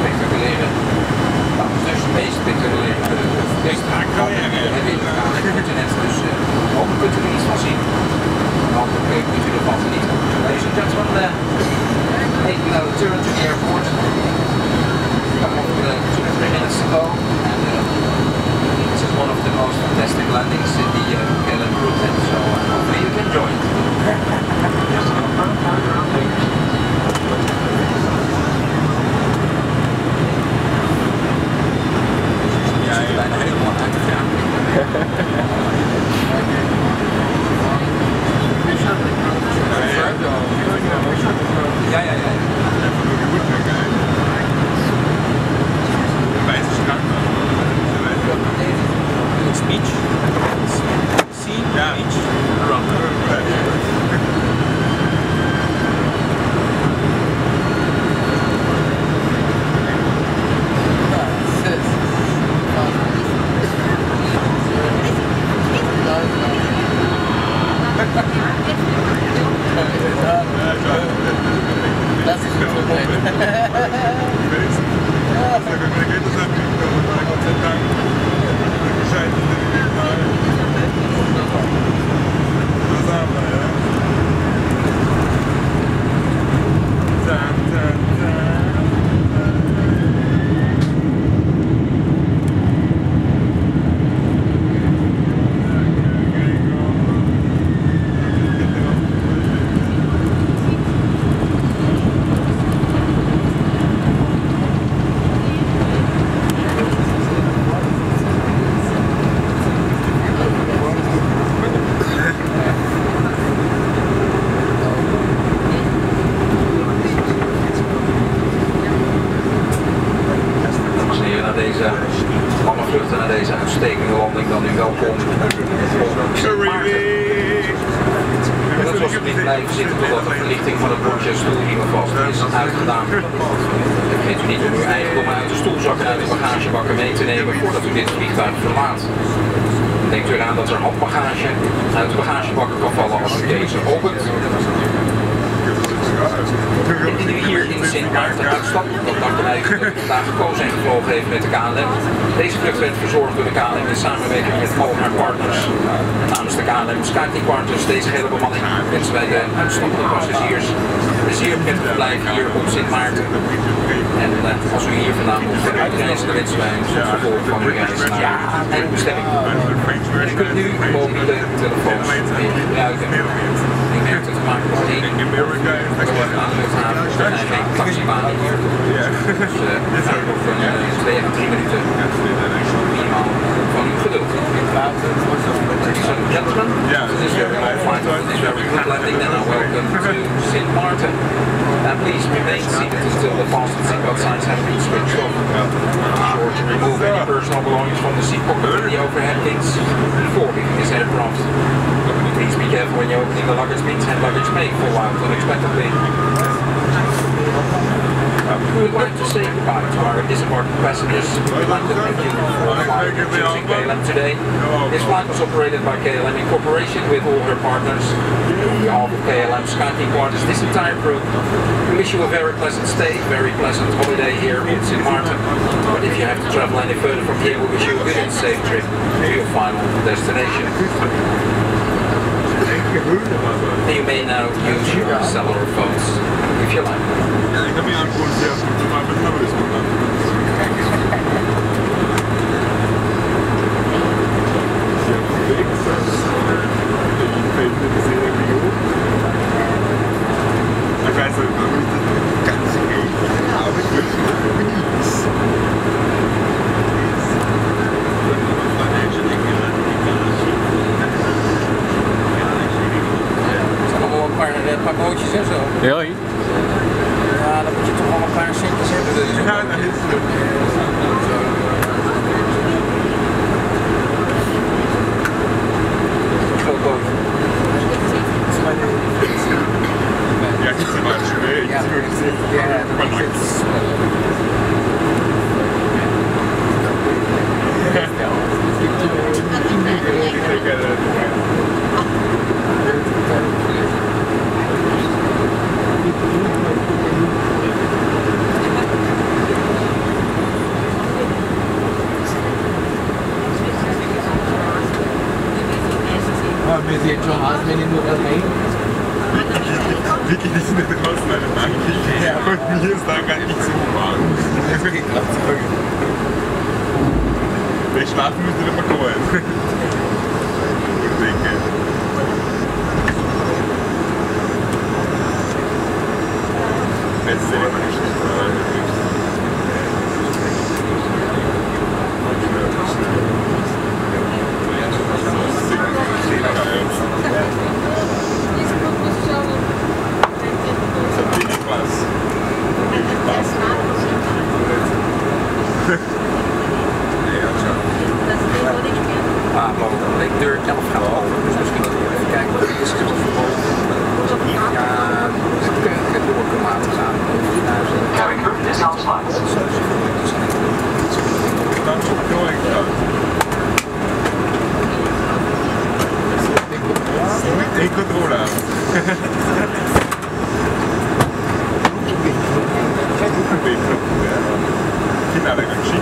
spectaculaire, nou, dus de meest spectaculaire feestdagen hebben in het internet. Dus uh, hopelijk kunt u er iets van zien. Hopelijk kunt u ervan genieten. Ladies and gentlemen, uh, taking a return to the airport. About two or three minutes to go. And, uh, this is one of the most fantastic landings in the uh, KLM route, and so uh, landing dan u welkom. En dat was niet blijven zitten totdat de verlichting van het bordje stoelriemen vast is uitgedaan. Vergeet u niet om uw eigendommen uit de stoelzakken en uit de bagagebakken mee te nemen voordat u dit vliegtuig verlaat. Denkt u eraan dat er handbagage uit de bagagebakken kan vallen als u deze opent. Indien u hier in Sint Maarten uitstapt, dat u vandaag gekozen en gevlogen heeft met de KLM. Deze vlucht werd verzorgd door de KLM in samenwerking met al haar partners. Namens de KLM Skyteam Partners, deze hele bemanning, wensen wij de uitstappende passagiers een zeer prettig verblijf hier op Sint Maarten. En uh, als u hier vandaan moet verder uitreizen, dan wensen wij een vervolg van uw reis naar eindbestemming. En u kunt nu mobiele telefoons weer gebruiken. Ik merk dat te maken met één aan de luchthaven. Zijn geen taxibanen hier. Dus uh, we gaan nog een uh, twee à drie minuten gentlemen, welcome to St. Martin. Please remain seated until the seatbelt have been off. Remove any personal belongings from the seat pocket and the overhead bins before this aircraft. When you're opening the luggage bins and luggage may fall out unexpectedly. We would like to say goodbye to our disembarking passengers. We would like to thank you for flying and choosing KLM today. This flight was operated by KLM in cooperation with all her partners. On behalf of KLM Skyteam Partners, this entire crew, we wish you a very pleasant stay, very pleasant holiday here in St. Martin. But if you have to travel any further from here, we wish you a good and safe trip to your final destination. You may now use your cellular phones if you like. Een paar, bootjes en zo. Ja, Ja, dan moet je toch wel een paar centjes hebben. wil Spaß, wenn ich nur gerade wirklich, wirklich nicht mehr draußen, meine Danke. kriegt her und mir ist da gar nicht so warm. Ich schlafen müsste, wenn man kommen. Ah, maar de deur 11 gaat dus misschien moeten we even kijken de eerste is. Ja, de door kan laten gaan. is afsluit. Dann schon going out. Ik controle aan. mais avec un chic.